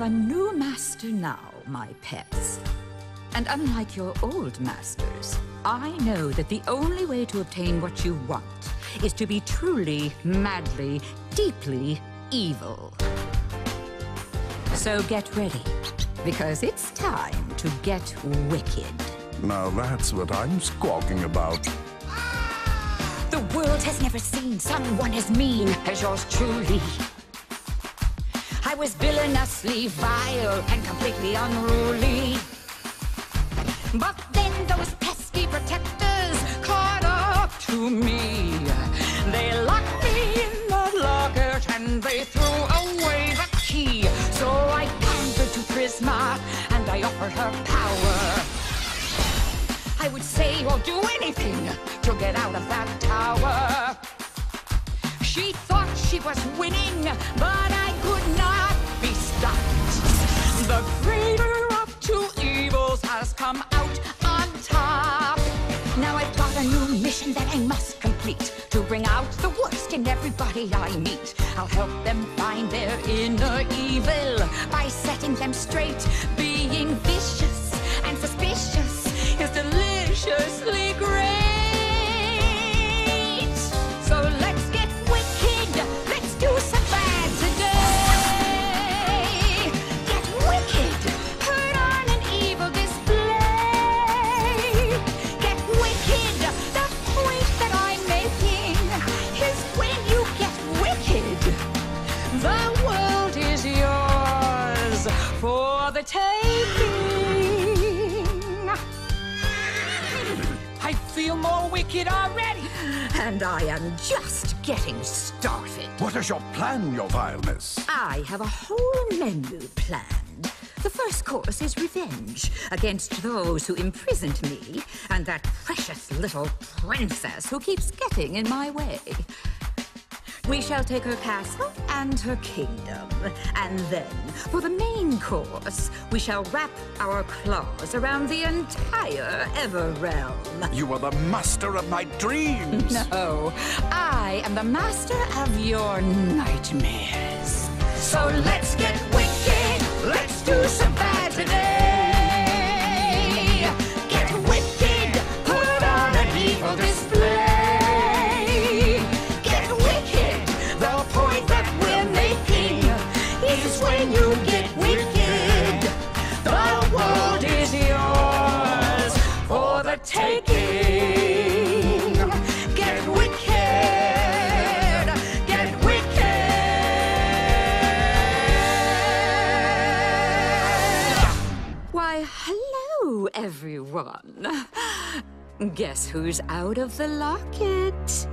have a new master now, my pets. And unlike your old masters, I know that the only way to obtain what you want is to be truly, madly, deeply evil. So get ready, because it's time to get wicked. Now that's what I'm squawking about. The world has never seen someone as mean as yours truly. I was villainously vile and completely unruly. But then those pesky protectors caught up to me. They locked me in the locket and they threw away the key. So I pandered to Prisma and I offered her power. I would say or do anything to get out of that tower. She thought she was winning, but I mission that I must complete to bring out the worst in everybody I meet. I'll help them find their inner evil by setting them straight. Being I feel more wicked already. And I am just getting started. What is your plan, your vileness? I have a whole menu planned. The first course is revenge against those who imprisoned me and that precious little princess who keeps getting in my way. We shall take her castle and her kingdom. And then, for the main course, we shall wrap our claws around the entire Ever Realm. You are the master of my dreams. No, I am the master of your nightmares. So let's get wicked. Hello, everyone. Guess who's out of the locket?